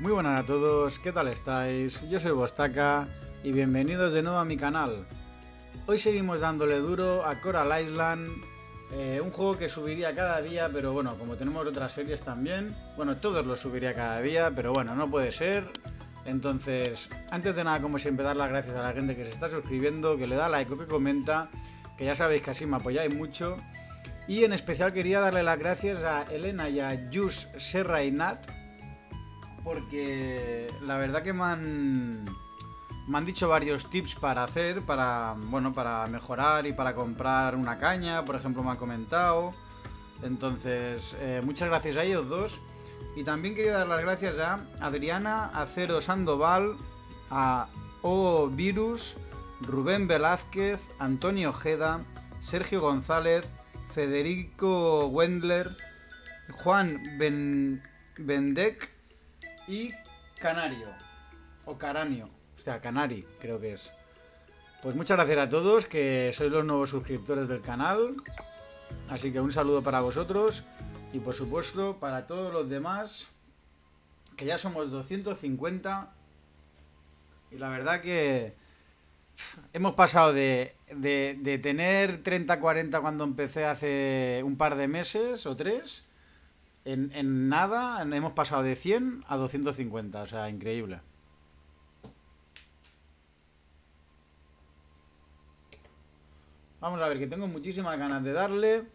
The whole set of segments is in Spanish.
Muy buenas a todos, ¿qué tal estáis? Yo soy Bostaca y bienvenidos de nuevo a mi canal. Hoy seguimos dándole duro a Coral Island, eh, un juego que subiría cada día, pero bueno, como tenemos otras series también, bueno, todos los subiría cada día, pero bueno, no puede ser. Entonces, antes de nada, como siempre, dar las gracias a la gente que se está suscribiendo, que le da like o que comenta, que ya sabéis que así me apoyáis mucho. Y en especial quería darle las gracias a Elena y a Jus Serra y Nat, porque la verdad que me han, me han dicho varios tips para hacer, para, bueno, para mejorar y para comprar una caña, por ejemplo, me han comentado. Entonces, eh, muchas gracias a ellos dos. Y también quería dar las gracias a Adriana Acero Sandoval, a O Virus, Rubén Velázquez, Antonio Ojeda, Sergio González, Federico Wendler, Juan ben, y Canario. O Caranio. O sea, Canari, creo que es. Pues muchas gracias a todos, que sois los nuevos suscriptores del canal. Así que un saludo para vosotros. Y por supuesto, para todos los demás, que ya somos 250. Y la verdad que hemos pasado de, de, de tener 30-40 cuando empecé hace un par de meses o tres. En, nada hemos pasado de 100 a 250, o sea, increíble. Vamos a ver, que tengo muchísimas ganas de darle.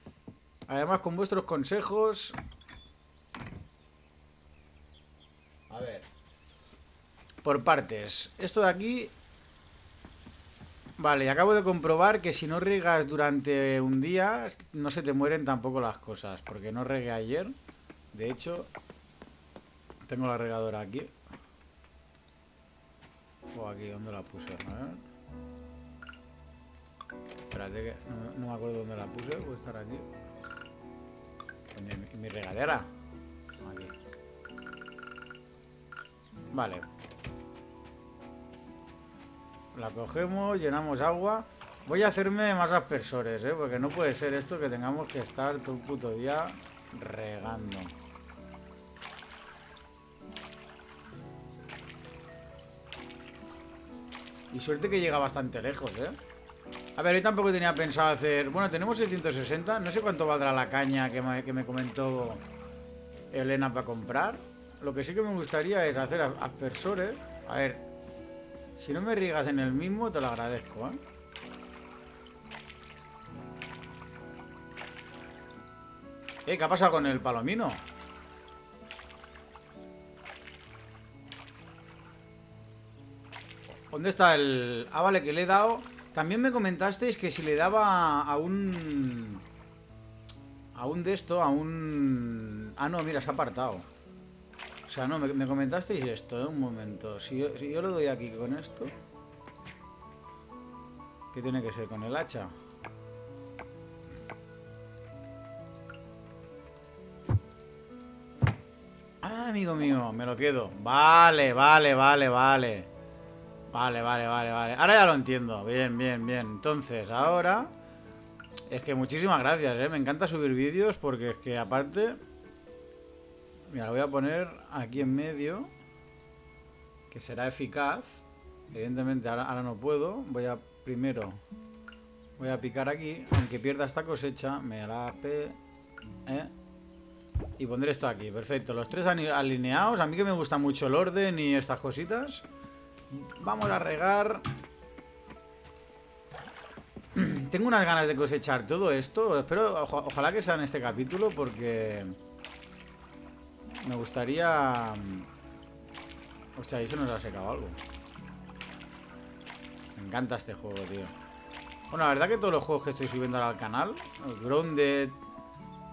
Además, con vuestros consejos... A ver. Por partes. Esto de aquí... Vale, acabo de comprobar que si no riegas durante un día, no se te mueren tampoco las cosas. Porque no regué ayer. De hecho, tengo la regadora aquí. O aquí, ¿dónde la puse? A ver. Espérate que no, me acuerdo dónde la puse. Puede estar aquí. En mi, mi regadera. Aquí. Vale. La cogemos, llenamos agua. Voy a hacerme más aspersores, ¿eh? Porque no puede ser esto que tengamos que estar todo el puto día regando. Y suerte que llega bastante lejos, ¿eh? A ver, hoy tampoco tenía pensado hacer... Bueno, tenemos 660. No sé cuánto valdrá la caña que me, comentó Elena para comprar. Lo que sí que me gustaría es hacer aspersores. A ver, si no me riegas en el mismo, te lo agradezco, ¿eh? ¿Eh? ¿Qué ha pasado con el palomino? ¿Dónde está el...? Ah, vale, que le he dado... También me comentasteis que si le daba a un... A un de esto, a un... Ah, no, mira, se ha apartado. O sea, no, me, me comentasteis esto, ¿eh? Un momento. Si yo, si yo le doy aquí con esto... ¿Qué tiene que ser? ¿Con el hacha? Ah, amigo mío, me lo quedo. Vale, vale, vale, vale. Vale, vale, vale, vale. Ahora ya lo entiendo. Bien, bien, bien. Entonces, ahora... Es que muchísimas gracias, ¿eh? Me encanta subir vídeos porque es que aparte... Mira, lo voy a poner aquí en medio. Que será eficaz. Evidentemente ahora, ahora no puedo. Voy a primero... Voy a picar aquí. Aunque pierda esta cosecha, me la pe... ¿Eh? Y pondré esto aquí, perfecto. Los tres alineados. A mí que me gusta mucho el orden y estas cositas. Vamos a regar. Tengo unas ganas de cosechar todo esto. Espero, ojalá que sea en este capítulo porque... Me gustaría... Hostia, ahí se nos ha secado algo. Me encanta este juego, tío. Bueno, la verdad que todos los juegos que estoy subiendo ahora al canal, Grounded,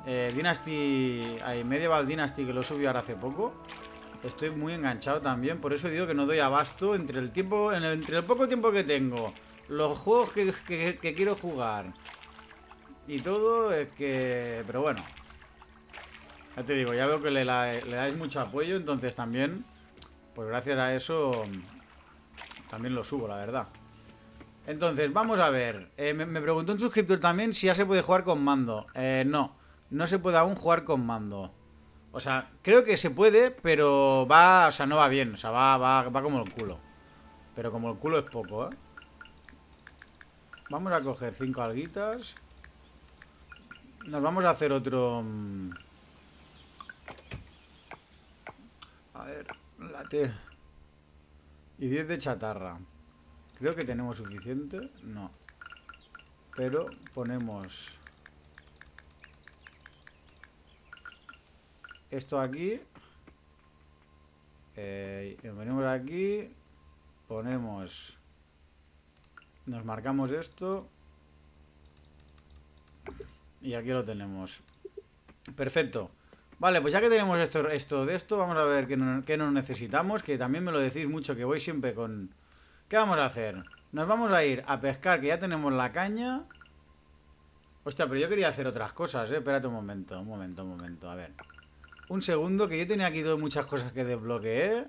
eh, Dynasty, hay Medieval Dynasty que lo subió ahora hace poco, estoy muy enganchado también. Por eso digo que no doy abasto entre el tiempo, entre el poco tiempo que tengo, los juegos que, quiero jugar y todo, es que... Pero bueno. Ya te digo, ya veo que le dais mucho apoyo, entonces también, pues gracias a eso, también lo subo, la verdad. Entonces, vamos a ver. Eh, me, me, preguntó un suscriptor también si ya se puede jugar con mando. Eh, no, no se puede aún jugar con mando. O sea, creo que se puede, pero va, o sea, no va bien. O sea, va, va, va como el culo. Pero como el culo es poco, ¿eh? Vamos a coger cinco alguitas. Nos vamos a hacer otro... Mm, a ver, la T. Y 10 de chatarra. Creo que tenemos suficiente. No. Pero ponemos... Esto aquí. Eh, venimos aquí. Ponemos... Nos marcamos esto. Y aquí lo tenemos. Perfecto. Vale, pues ya que tenemos esto, esto de esto, vamos a ver qué, nos necesitamos. Que también me lo decís mucho, que voy siempre con... ¿Qué vamos a hacer? Nos vamos a ir a pescar, que ya tenemos la caña. Hostia, pero yo quería hacer otras cosas, ¿eh? Espérate un momento, un momento, un momento. A ver. Un segundo, que yo tenía aquí muchas cosas que desbloqueé.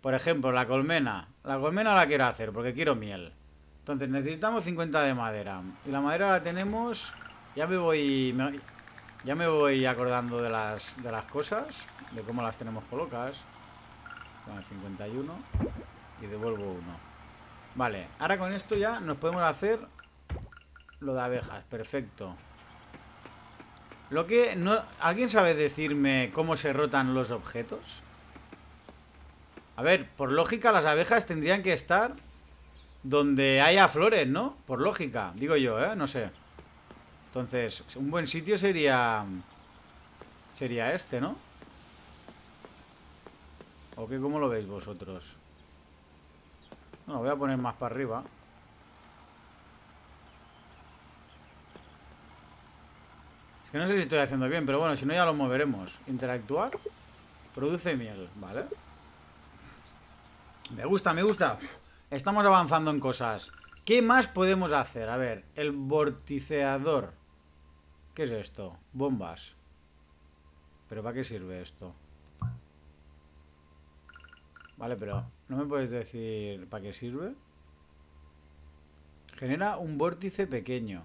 Por ejemplo, la colmena. La colmena la quiero hacer porque quiero miel. Entonces necesitamos 50 de madera. Y la madera la tenemos... Ya me voy... ya me voy acordando de las, de las cosas. De cómo las tenemos colocadas. Con el 51. Y devuelvo uno. Vale, ahora con esto ya nos podemos hacer lo de abejas. Perfecto. Lo que no... ¿Alguien sabe decirme cómo se rotan los objetos? A ver, por lógica las abejas tendrían que estar donde haya flores, ¿no? Por lógica, digo yo, ¿eh? No sé. Entonces, un buen sitio sería... Sería este, ¿no? ¿O qué? ¿Cómo lo veis vosotros? Bueno, voy a poner más para arriba. Que no sé si estoy haciendo bien, pero bueno, si no ya lo moveremos. Interactuar. Produce miel, ¿vale? Me gusta, me gusta. Estamos avanzando en cosas. ¿Qué más podemos hacer? A ver, el vorticeador. ¿Qué es esto? Bombas. ¿Pero para qué sirve esto? Vale, pero ¿no me puedes decir para qué sirve? Genera un vórtice pequeño.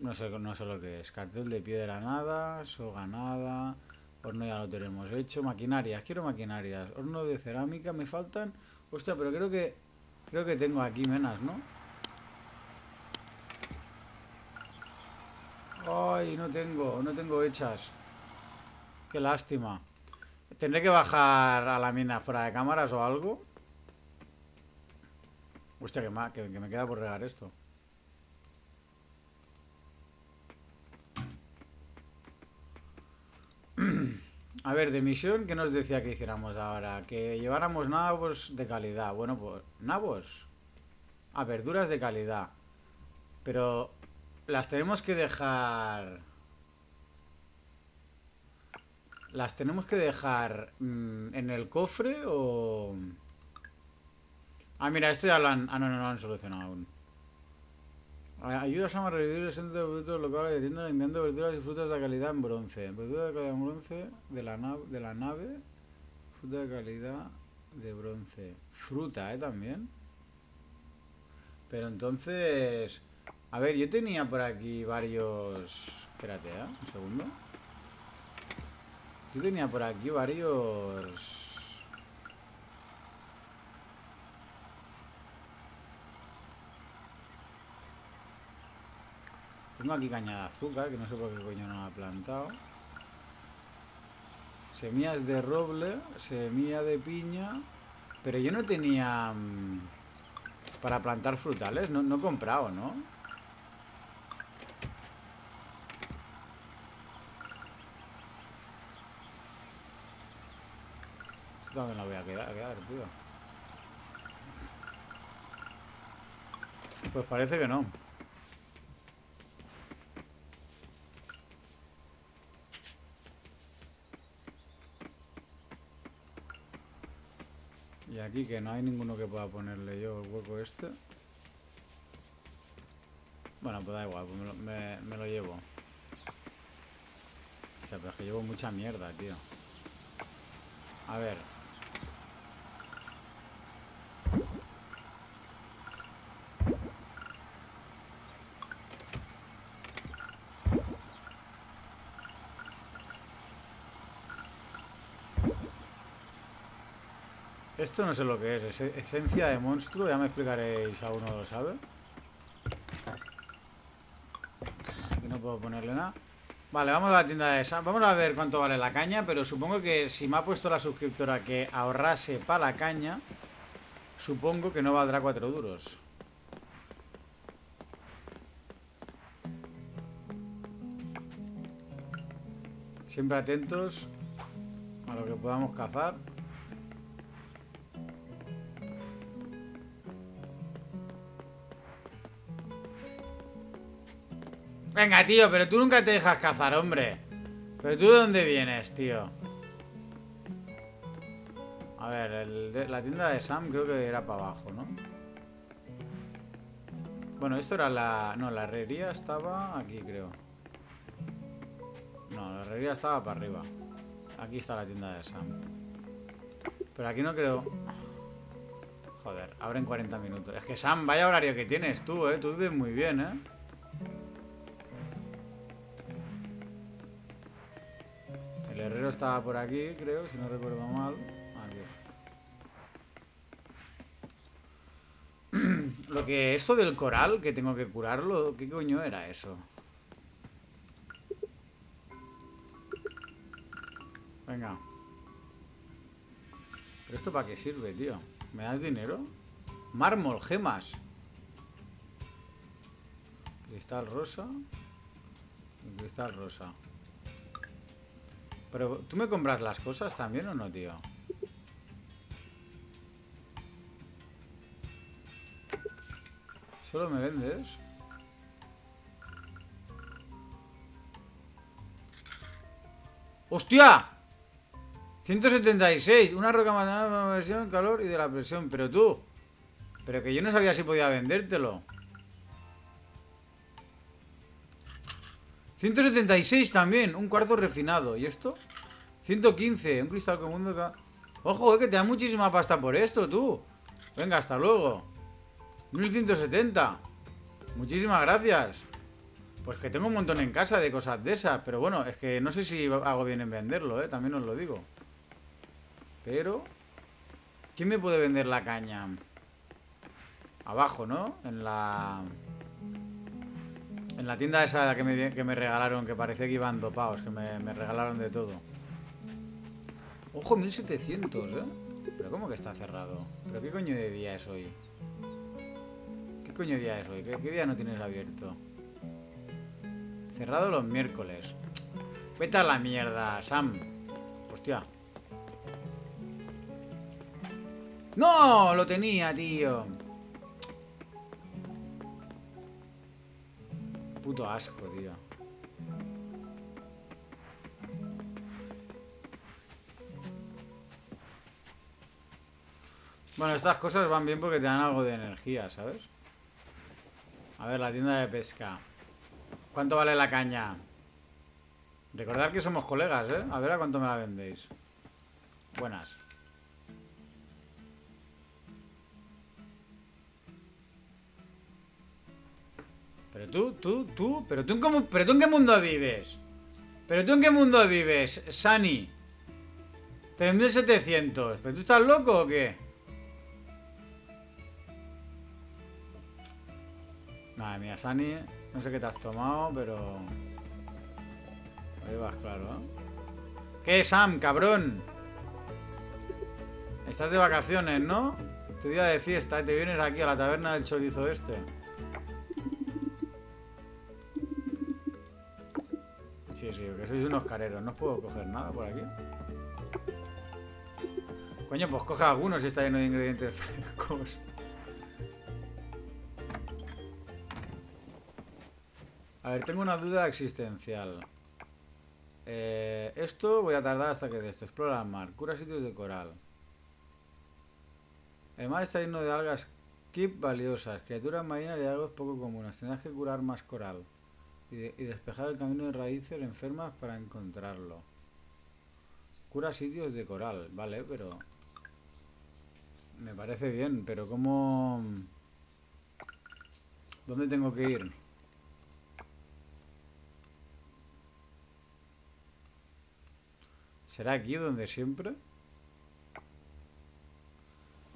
No sé, no sé lo que es. Cartel de piedra nada, soga nada, horno ya lo tenemos hecho. Maquinarias, quiero maquinarias. Horno de cerámica, me faltan Hostia, pero creo que... Creo que tengo aquí menas, ¿no? Ay, no tengo, no tengo hechas. Qué lástima. Tendré que bajar a la mina fuera de cámaras o algo. Hostia, que, que me queda por regar esto. A ver, de misión, ¿qué nos decía que hiciéramos ahora? Que lleváramos nabos de calidad. Bueno, pues, ¿nabos? Ah, verduras de calidad. Pero, ¿las tenemos que dejar... ¿Las tenemos que dejar mm, en el cofre o...? Ah, mira, esto ya lo han... Ah, no, no, no lo han solucionado aún. Ayudas a revivir el centro de productos locales de tiendas vendiendo verduras y frutas de calidad en bronce. Verduras de calidad en bronce de la, nave, de la nave. Fruta de calidad de bronce. Fruta, ¿eh? También. Pero entonces... A ver, yo tenía por aquí varios... Espérate, ¿eh? Un segundo. Yo tenía por aquí varios... Tengo aquí caña de azúcar, que no sé por qué coño no ha plantado. Semillas de roble, semilla de piña. Pero yo no tenía... Mm, para plantar frutales, no, no he comprado, ¿no? Esto también lo voy a quedar, tío. Pues parece que no. Y aquí que no hay ninguno que pueda ponerle yo el hueco este. Bueno, pues da igual, pues me lo, me lo llevo. O sea, pero es que llevo mucha mierda, tío. A ver, Esto no sé lo que es, es esencia de monstruo, ya me explicaréis, a uno lo sabe. Aquí no puedo ponerle nada. Vale, vamos a la tienda de Sam. Vamos a ver cuánto vale la caña, pero supongo que si me ha puesto la suscriptora que ahorrase para la caña, supongo que no valdrá 4 duros. Siempre atentos a lo que podamos cazar. Venga, tío, pero tú nunca te dejas cazar, hombre. ¿Pero tú de dónde vienes, tío? A ver, la tienda de Sam creo que era para abajo, ¿no? Bueno, esto era la... No, la herrería estaba aquí, creo. No, la herrería estaba para arriba. Aquí está la tienda de Sam. Pero aquí no creo... Joder, abren 40 minutos. Es que Sam, vaya horario que tienes tú, ¿eh? Tú vives muy bien, ¿eh? Estaba por aquí, creo, si no recuerdo mal. Lo que esto del coral, que tengo que curarlo, ¿qué coño era eso? Venga. ¿Pero esto para qué sirve, tío? ¿Me das dinero? Mármol, gemas. Cristal rosa. cristal rosa. Pero, ¿tú me compras las cosas también o no, tío? ¿Solo me vendes? ¡Hostia! 176, una roca más de la versión, calor y de la presión. Pero tú, pero que yo no sabía si podía vendértelo. 176 también, un cuarzo refinado. ¿Y esto? 115, un cristal común. Ojo, eh, que te da muchísima pasta por esto, tú. Venga, hasta luego. 1170. Muchísimas gracias. Pues que tengo un montón en casa de cosas de esas. Pero bueno, es que no sé si hago bien en venderlo, ¿eh? También os lo digo. Pero... ¿Quién me puede vender la caña? Abajo, ¿no? En la... En la tienda esa que me, que me regalaron, que parecía que iban dopados, que me, me regalaron de todo. Ojo, 1700, ¿eh? Pero ¿cómo que está cerrado? ¿Pero qué coño de día es hoy? ¿Qué coño de día es hoy? ¿Qué, día no tienes abierto? Cerrado los miércoles. Vete a la mierda, Sam. Hostia. ¡No! Lo tenía, tío. puto asco, tío. Bueno, estas cosas van bien porque te dan algo de energía, ¿sabes? A ver, la tienda de pesca. ¿Cuánto vale la caña? Recordad que somos colegas, ¿eh? A ver a cuánto me la vendéis. Buenas. Pero tú, tú, tú, pero tú en cómo, pero tú en qué mundo vives? Pero tú en qué mundo vives, Sani. 3700. ¿Pero tú estás loco o qué? Madre mía, Sani, no sé qué te has tomado, pero... Ahí vas claro, ¿eh? ¿Qué, Sam, cabrón? Estás de vacaciones, ¿no? Tu día de fiesta, te vienes aquí a la taberna del chorizo este. Sí, sí, que sois unos careros. No puedo coger nada por aquí. Coño, pues coge algunos si está lleno de ingredientes frescos. A ver, tengo una duda existencial. Eh, esto voy a tardar hasta que de esto. Explora el mar. Cura sitios de coral. El mar está lleno de algas keep valiosas. Criaturas marinas y algo poco comunes. Tendrás que curar más coral y, despejar el camino de raíces enfermas para encontrarlo. Cura sitios de coral, vale, pero... Me parece bien, pero ¿cómo...? ¿Dónde tengo que ir? ¿Será aquí donde siempre?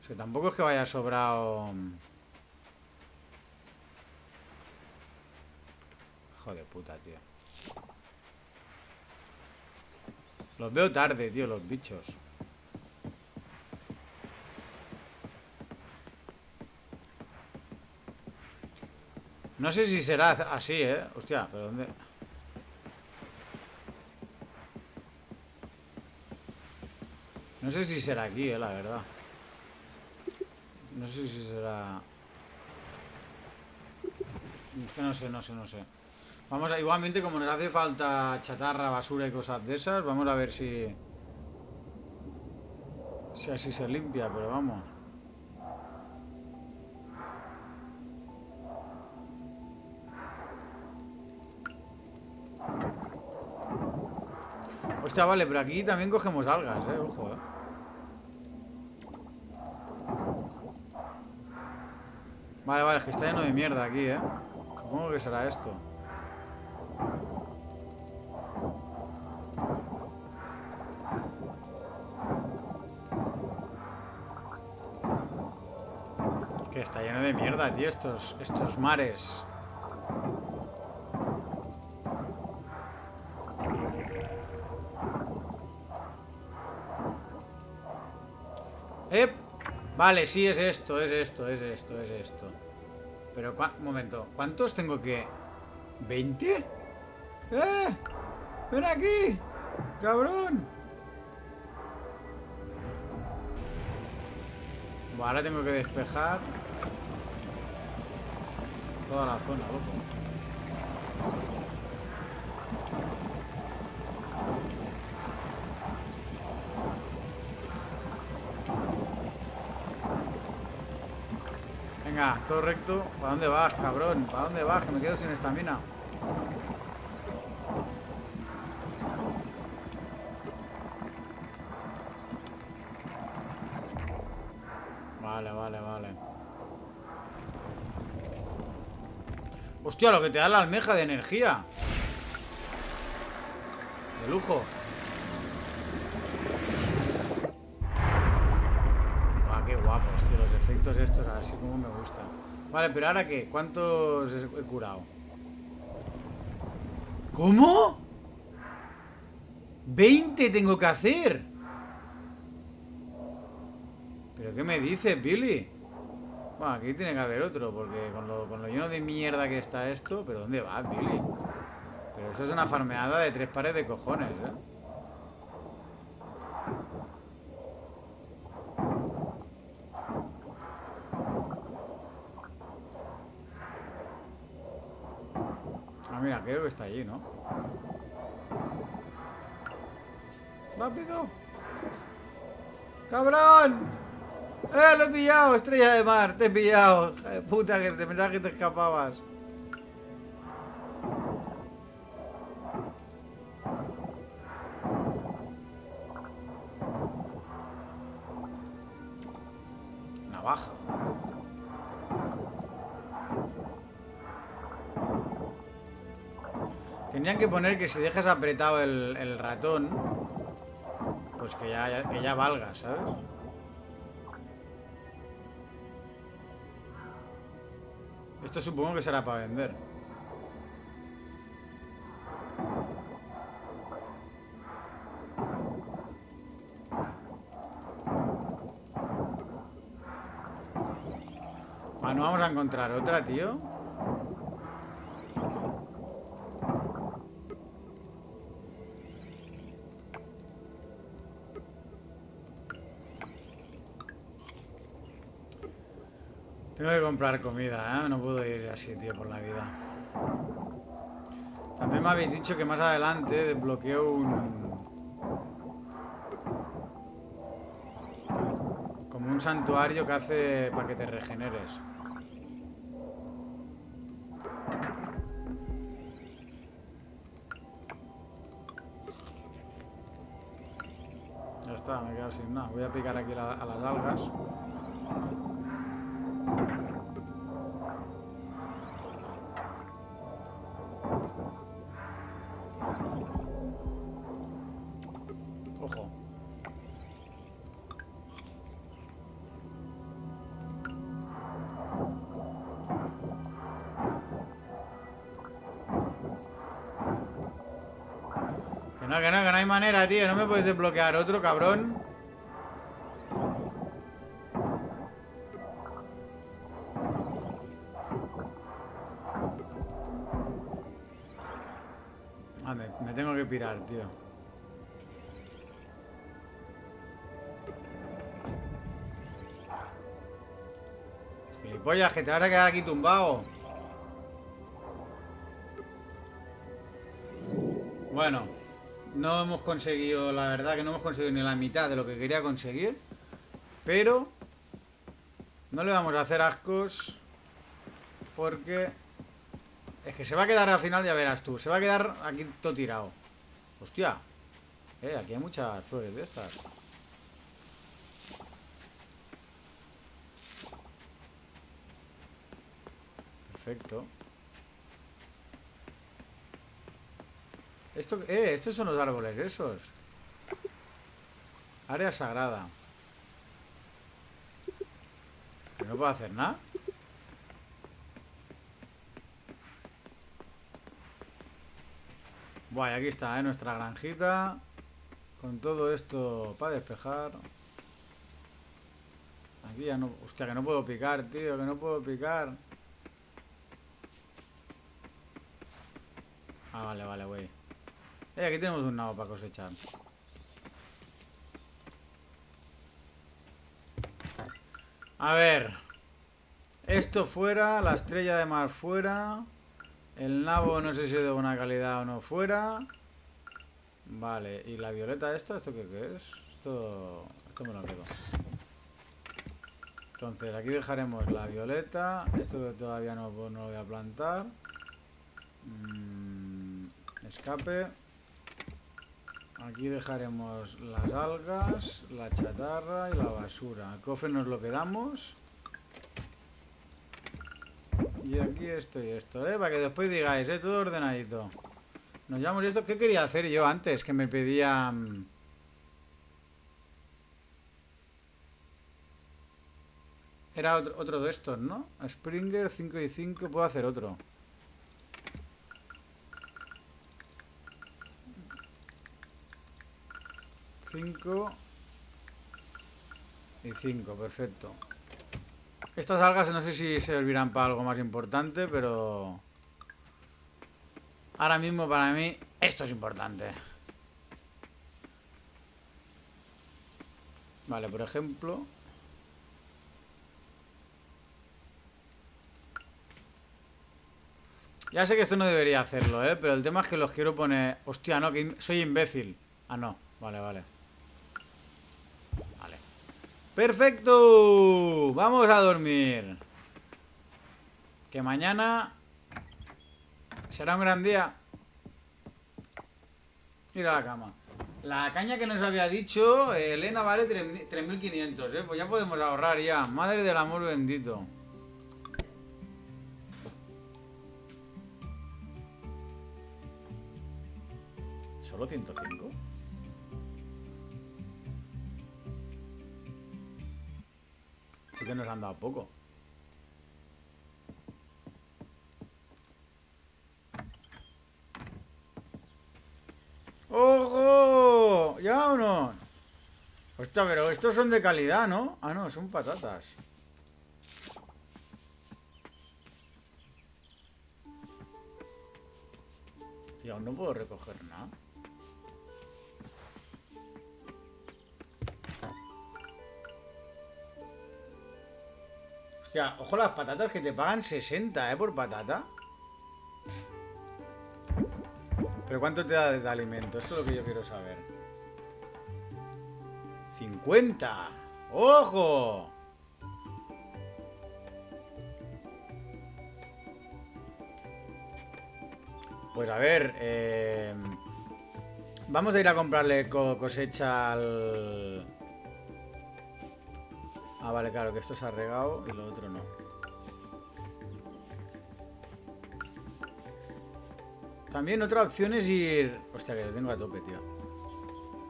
que tampoco es que vaya sobrado... Hijo de puta, tío. Los veo tarde, tío, los bichos. No sé si será así, ¿eh? Hostia, pero ¿dónde...? No sé si será aquí, eh, la verdad. No sé si será... Es que no sé, no sé, no sé. Vamos a... Igualmente, como nos hace falta chatarra, basura y cosas de esas, vamos a ver si... Si así se limpia, pero vamos. Hostia, vale, pero aquí también cogemos algas, eh, ojo, eh. Vale, vale, es que está lleno de mierda aquí, eh. Supongo que será esto. Que está lleno de mierda, tío, estos, estos mares. Vale, sí, es esto, es esto, es esto, es esto. Pero, un momento, ¿cuántos tengo que...? ¿20? ¡Eh! ¡Ven aquí! ¡Cabrón! Bueno, ahora tengo que despejar toda la zona, loco. Todo recto. ¿Para dónde vas, cabrón? ¿Para dónde vas? Que me quedo sin estamina. Vale, vale, vale. Hostia, lo que te da la almeja de energía. De lujo. estos así como me gusta. Vale, pero ahora qué? ¿Cuántos he curado? ¿Cómo? ¡20 tengo que hacer! ¿Pero qué me dices, Billy? Bueno, aquí tiene que haber otro, porque con lo, con lo lleno de mierda que está esto... ¿Pero dónde va, Billy? Pero eso es una farmeada de tres pares de cojones, ¿eh? mira, creo que allí, ¿no? ¡Rápido! ¡Cabrón! ¡Eh, lo he pillado! ¡Estrella de mar! ¡Te he pillado! puta, que te pensaba que te escapabas. Navaja. Tendrían que poner que si dejas apretado el, ratón, pues que ya, que ya valga, ¿sabes? Esto supongo que será para vender. Ah, no vamos a encontrar otra, tío. Tengo que comprar comida, ¿eh? No puedo ir así, tío, por la vida. También me habéis dicho que más adelante desbloqueo un... Como un santuario que hace para que te regeneres. Ya está, me he quedado sin nada. Voy a picar aquí a las algas. No me puedes desbloquear otro, cabrón. Ah, me, tengo que pirar, tío. Gilipollas, que te vas a quedar aquí tumbado. No hemos conseguido, la verdad que no hemos conseguido ni la mitad de lo que quería conseguir. Pero no le vamos a hacer ascos porque es que se va a quedar al final, ya verás tú. Se va a quedar aquí todo tirado. Hostia. Eh, aquí hay muchas flores de estas. Perfecto. Esto, eh, estos son los árboles esos. Área sagrada. Que no puedo hacer nada. Y aquí está, ¿eh? Nuestra granjita. Con todo esto para despejar. Aquí ya no... Hostia, que no puedo picar, tío, que no puedo picar. Ah, vale, vale, güey. Eh, aquí tenemos un nabo para cosechar. A ver. Esto fuera, la estrella de mar fuera. El nabo no sé si es de buena calidad o no fuera. Vale, ¿y la violeta esta? ¿Esto qué, es? Esto, esto me lo quedo. Entonces, aquí dejaremos la violeta. Esto todavía no, no lo voy a plantar. Mm, escape. Aquí dejaremos las algas, la chatarra y la basura. El cofre nos lo quedamos. Y aquí esto y esto, ¿eh? Para que después digáis, ¿eh? Todo ordenadito. Nos llevamos esto. ¿Qué quería hacer yo antes? Que me pedían... Era otro, otro de estos, ¿no? Springer 5 y 5. Puedo hacer otro. Cinco y cinco, perfecto. Estas algas no sé si servirán para algo más importante, pero... Ahora mismo para mí esto es importante. Vale, por ejemplo... Ya sé que esto no debería hacerlo, ¿eh? Pero el tema es que los quiero poner... Hostia, no, que soy imbécil. Ah, no. Vale. Vale. ¡Perfecto! Vamos a dormir. Que mañana... Será un gran día. Ir a la cama. La caña que nos había dicho, eh, Elena, vale 3.500, ¿eh? Pues ya podemos ahorrar ya. Madre del amor bendito. ¿Solo 105? Que nos han dado poco. ¡Ojo! ¿Ya o no? Pero estos son de calidad, ¿no? Ah, no, son patatas. Tío, no puedo recoger nada. Hostia, ojo las patatas que te pagan 60, ¿eh? Por patata. ¿Pero cuánto te da de alimento? Esto es lo que yo quiero saber. 50. ¡Ojo! Pues a ver, eh, vamos a ir a comprarle cosecha al... Ah, vale, claro, que esto se ha regado y lo otro no. También otra opción es ir... Hostia, que lo tengo a tope, tío.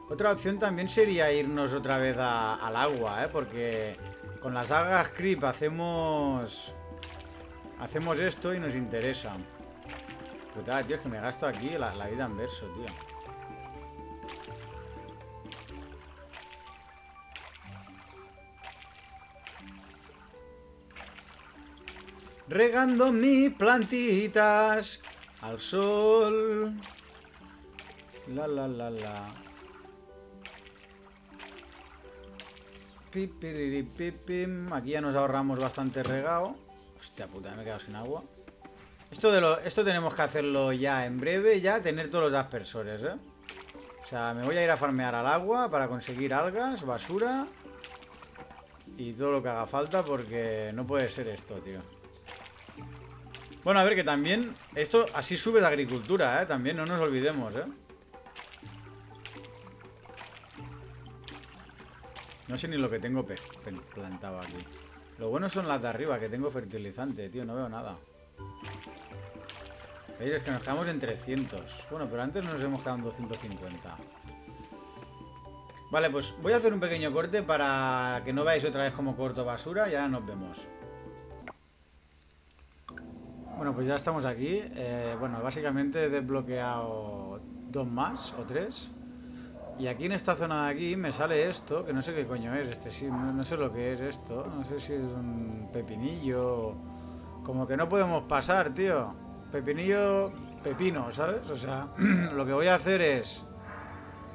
Otra opción también sería irnos otra vez al agua, ¿eh? Porque con las algas creep hacemos... Hacemos esto y nos interesa. Puta, tío, es que me gasto aquí la vida en verso, tío. Regando mis plantitas al sol. La la la la. Aquí ya nos ahorramos bastante regado. Hostia puta, me he quedado sin agua. Esto, de lo, esto tenemos que hacerlo ya en breve, ya tener todos los aspersores, ¿eh? O sea, me voy a ir a farmear al agua para conseguir algas, basura y todo lo que haga falta porque no puede ser esto, tío. Bueno, a ver, que también esto así sube la agricultura, ¿eh? También, no nos olvidemos, ¿eh? No sé ni lo que tengo plantado aquí. Lo bueno son las de arriba, que tengo fertilizante, tío. No veo nada. ¿Veis? Es que nos quedamos en 300. Bueno, pero antes nos hemos quedado en 250. Vale, pues voy a hacer un pequeño corte para que no veáis otra vez como corto basura y ahora nos vemos. Bueno, pues ya estamos aquí. Eh, bueno, básicamente he desbloqueado dos más o tres. Y aquí en esta zona de aquí me sale esto, que no sé qué coño es, este sí, no, sé lo que es esto, no sé si es un pepinillo, como que no podemos pasar, tío. Pepinillo, pepino, ¿sabes? O sea, lo que voy a hacer es,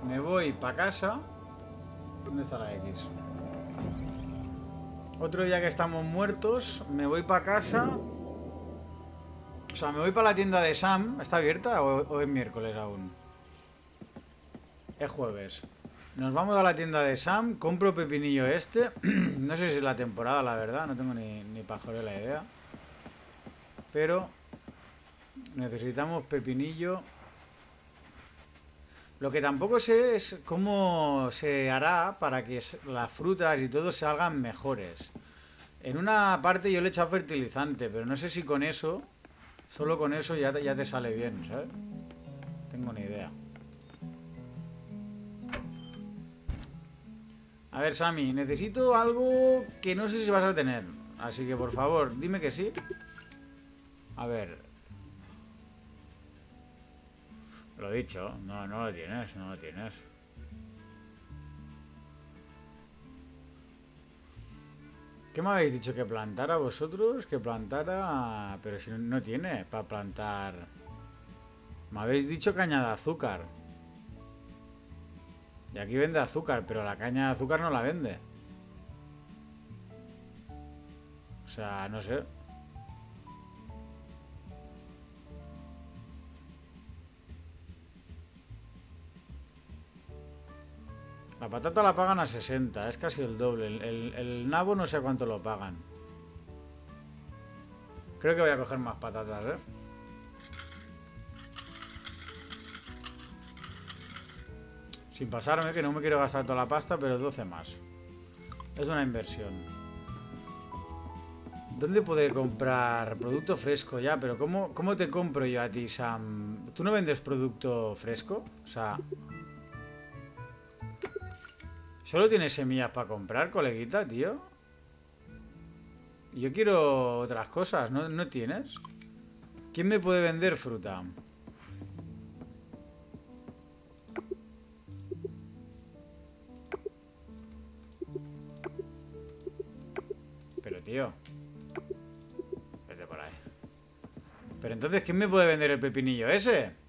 me voy para casa, ¿dónde está la X? Otro día que estamos muertos, me voy para casa, o sea, me voy para la tienda de Sam, ¿está abierta o, es miércoles aún? Es jueves. Nos vamos a la tienda de Sam, compro pepinillo este. no sé si es la temporada, la verdad, no tengo ni, ni la idea. Pero necesitamos pepinillo. Lo que tampoco sé es cómo se hará para que las frutas y todo salgan mejores. En una parte yo le he echado fertilizante, pero no sé si con eso, solo con eso ya ya te sale bien, ¿sabes? Tengo ni idea. A ver, Sammy, necesito algo que no sé si vas a tener. Así que, por favor, dime que sí. A ver. Lo dicho. No, no lo tienes, no lo tienes. ¿Qué me habéis dicho? ¿Que plantara vosotros? Que plantara... Pero si no tiene para plantar... Me habéis dicho caña de azúcar. Y aquí vende azúcar, pero la caña de azúcar no la vende. O sea, no sé. La patata la pagan a 60, es casi el doble. El, nabo no sé cuánto lo pagan. Creo que voy a coger más patatas, ¿eh? Sin pasarme, que no me quiero gastar toda la pasta, pero 12 más. Es una inversión. ¿Dónde puedo comprar producto fresco ya? Pero ¿cómo, ¿cómo te compro yo a ti, Sam? ¿Tú no vendes producto fresco? O sea... ¿Solo tienes semillas para comprar, coleguita, tío? Yo quiero otras cosas, ¿no, ¿no tienes? ¿Quién me puede vender fruta? tío. Vete por ahí. Pero entonces, ¿quién me puede vender el pepinillo ese?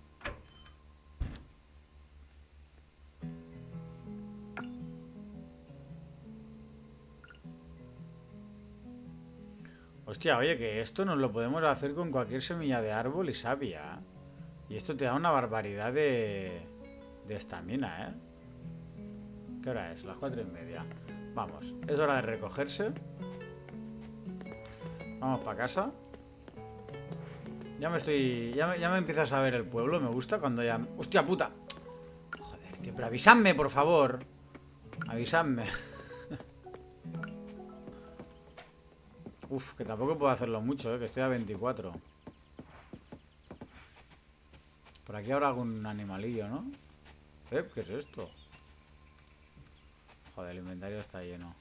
Oye, que esto nos lo podemos hacer con cualquier semilla de árbol y sabia. Y esto te da una barbaridad de... De estamina, ¿eh? ¿Qué hora es? Las cuatro y media. Vamos, es hora de recogerse. Vamos para casa. Ya me estoy... Ya me, ya me empieza a saber el pueblo. Me gusta cuando ya... ¡Hostia puta! Joder, tío. Pero avisadme, por favor. Avisadme. Uf, que tampoco puedo hacerlo mucho, ¿eh? Que estoy a 24. Por aquí habrá algún animalillo, ¿no? ¿Eh? ¿Qué es esto? Joder, el inventario está lleno.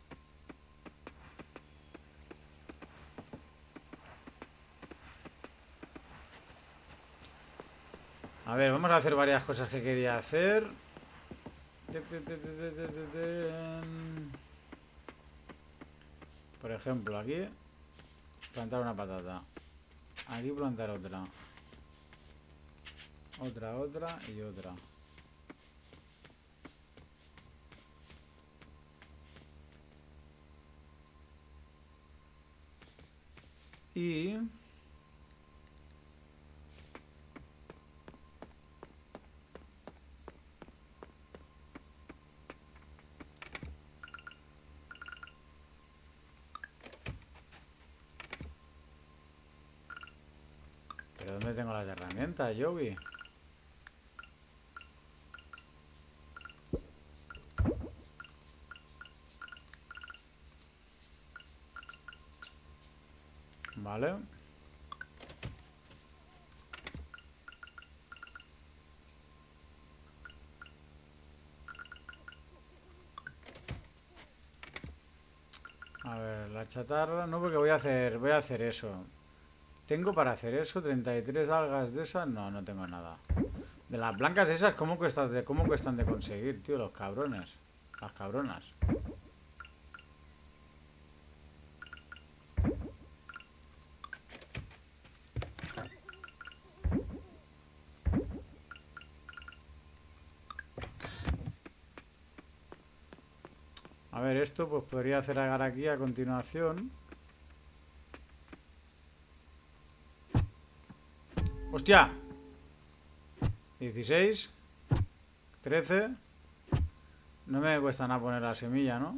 A ver, vamos a hacer varias cosas que quería hacer. Por ejemplo, aquí. Plantar una patata. Aquí plantar otra. Otra, otra y otra. Y... ¿Pero dónde tengo herramientas, Yogi? Vale. A ver, la chatarra, no porque voy a hacer, voy a hacer eso. ¿Tengo para hacer eso 33 algas de esas? No, no tengo nada. De las blancas esas, ¿cómo cuestan de, cómo cuestan de conseguir, tío? Los cabrones. Las cabronas. A ver, esto pues podría hacer agar aquí a continuación. ¡Hostia! 16 13 No me cuesta nada poner la semilla, ¿no?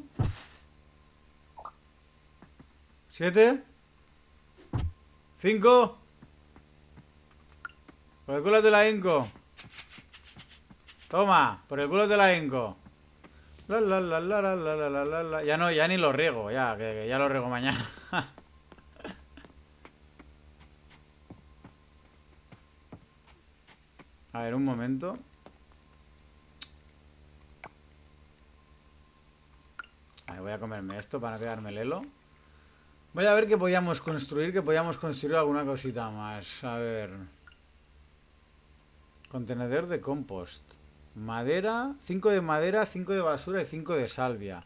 7 5 Por el culo de la inco Toma, por el culo de la inco la, la, la, la, la, la, la, la. Ya no, ya ni lo riego, ya, que, que ya lo riego mañana. A ver, un momento. A ver, voy a comerme esto para no quedarme lelo. Voy a ver qué podíamos construir, que podíamos construir alguna cosita más. A ver. Contenedor de compost. Madera, 5 de madera, 5 de basura y 5 de salvia.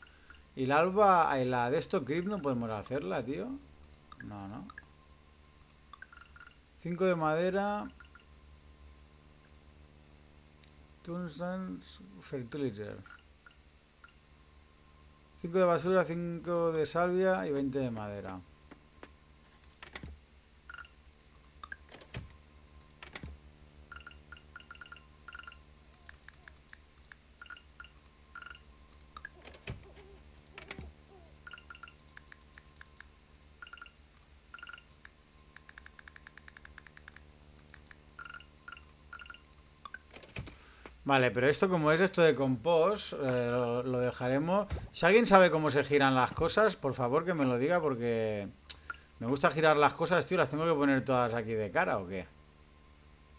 Y la alba, y la de esto creep no podemos hacerla, tío. No, no. 5 de madera. Tungsten Fertilizer. 5 de basura, 5 de salvia y 20 de madera. Vale, pero esto como es esto de compost, eh, lo, dejaremos... Si alguien sabe cómo se giran las cosas, por favor que me lo diga porque me gusta girar las cosas, tío, las tengo que poner todas aquí de cara o qué.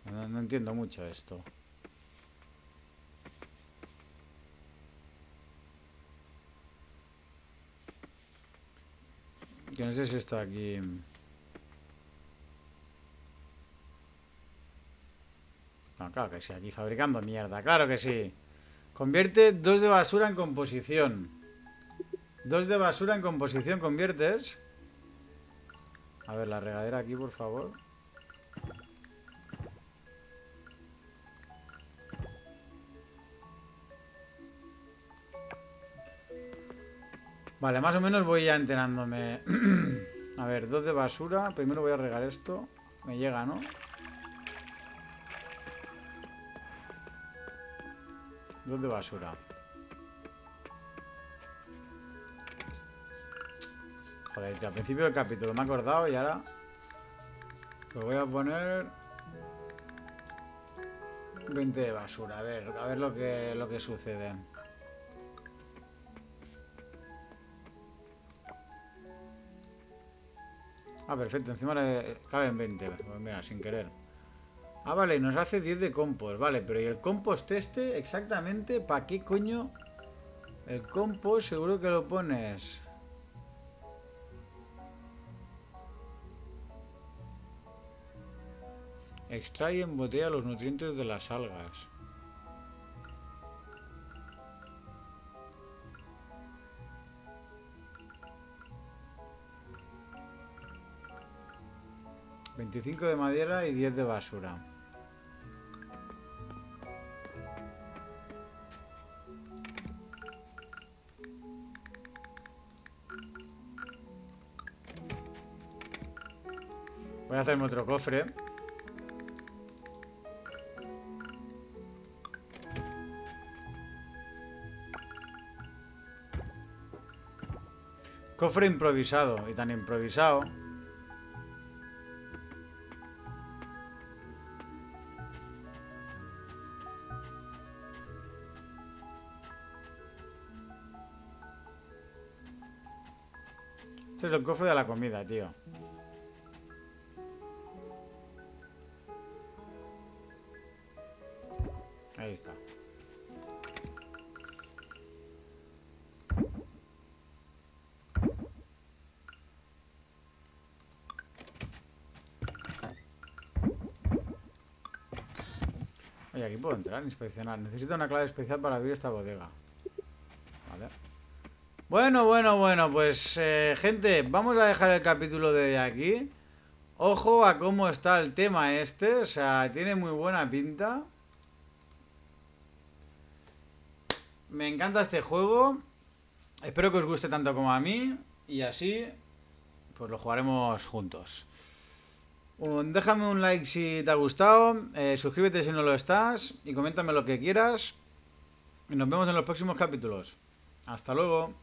No, entiendo mucho esto. Yo no sé si esto aquí... Claro que sí, aquí fabricando mierda, claro que sí. Convierte dos de basura en composición. Dos de basura en composición conviertes. A ver, la regadera aquí, por favor. Vale, más o menos voy ya enterándome. a ver, dos de basura. Primero voy a regar esto. Me llega, ¿no? Dos de basura. Joder, al principio del capítulo me he acordado y ahora... Pues voy a poner... 20 de basura, a ver, a ver lo que, lo que sucede. Ah, perfecto, encima le caben 20. Pues mira, sin querer. Ah, vale, nos hace 10 de compost. Vale, pero ¿y el compost este exactamente para qué coño? El compost seguro que lo pones... Extrae y embotella los nutrientes de las algas. 25 de madera y 10 de basura. Hacerme otro cofre. Cofre improvisado. Y tan improvisado. Este es el cofre de la comida, tío. Inspeccionar. Necesito una clave especial para abrir esta bodega. Bueno, bueno, bueno, pues eh, gente, vamos a dejar el capítulo de aquí. Ojo a cómo está el tema este, o sea, tiene muy buena pinta. Me encanta este juego. Espero que os guste tanto como a mí. Y así, pues lo jugaremos juntos. Déjame un like si te ha gustado. eh, suscríbete si no lo estás. Y coméntame lo que quieras. Y nos vemos en los próximos capítulos. Hasta luego.